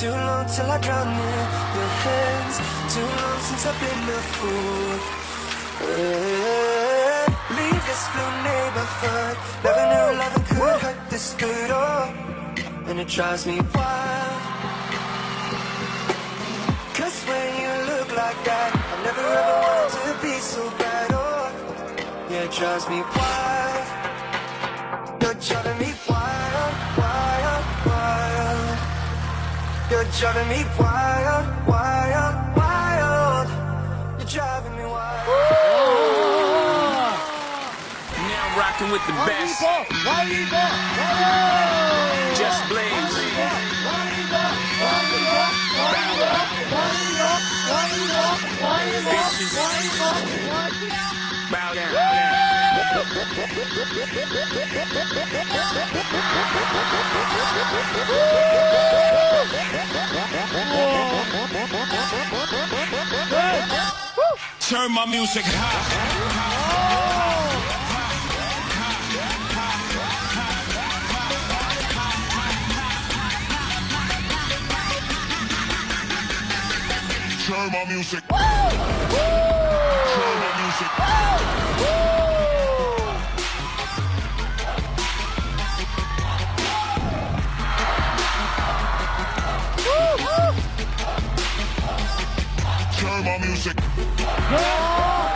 Too long till I drown in your hands. Too long since I've been a fool. Eh, Leave this blue neighborhood. Never knew loving could hurt this good. Oh, and it drives me wild. Cause when you look like that, I never ever wanted to be so bad. Oh, yeah, it drives me wild. You're driving me You're driving me wild, wild, wild. You're driving me wild. Now rocking with the best. Just Blaze. Bitches. Bow down. Turn my music high. Turn my music. Turn Turn my music.